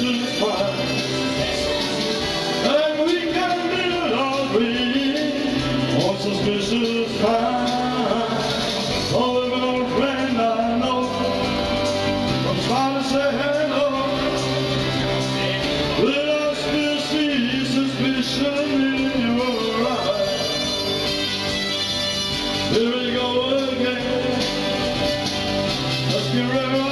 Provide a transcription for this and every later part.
And we can on suspicious I know to hello. But I still see suspicion in your eyes. Here we go again. Let's get right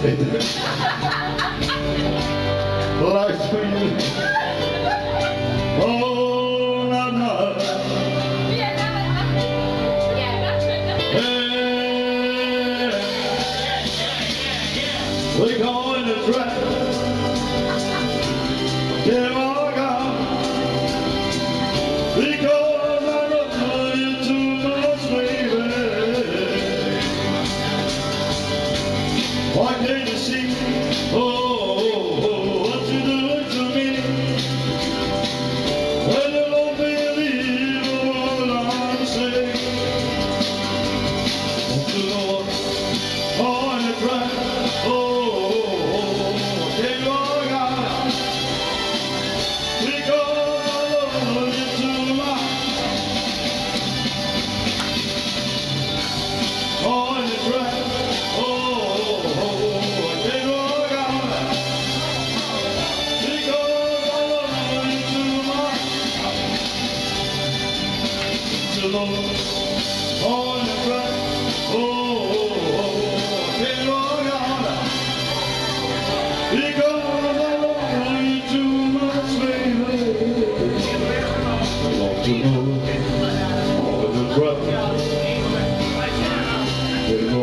Last for you. Oh. On you.